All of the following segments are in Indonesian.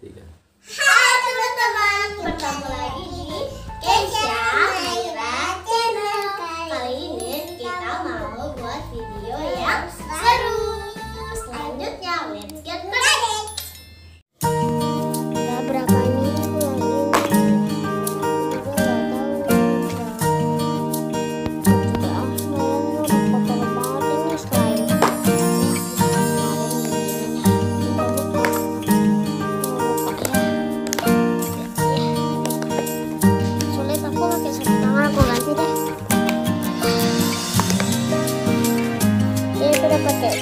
ठीक है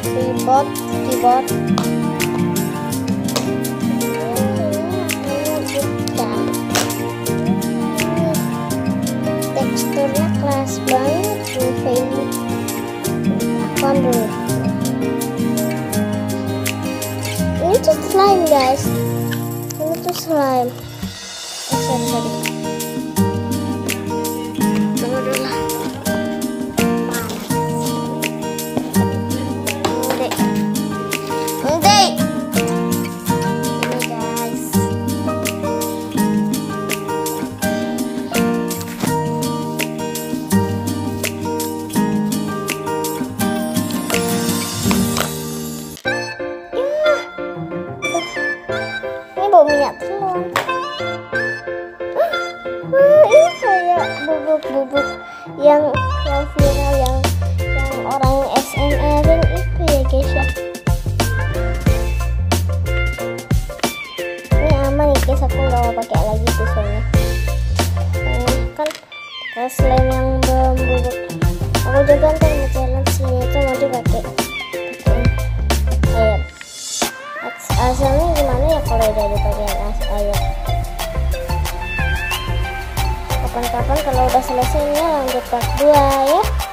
keyboard, keyboard. teksturnya kelas banget kayak Apaan dulu ini tuh slime guys. Ini tuh slime. Oh sorry sorry Minyak telur. Ah, ini kayak bubuk-bubuk yang yang viral yang yang orang SMR-in itu ya guys ya. Ini aman nih guys, aku nggak mau pakai lagi pisaunya. Ini kan slime yang bubuk. Aku juga ya kalau udah dipakai as air kapan-kapan kalau udah selesai ini lanjut part 2 ya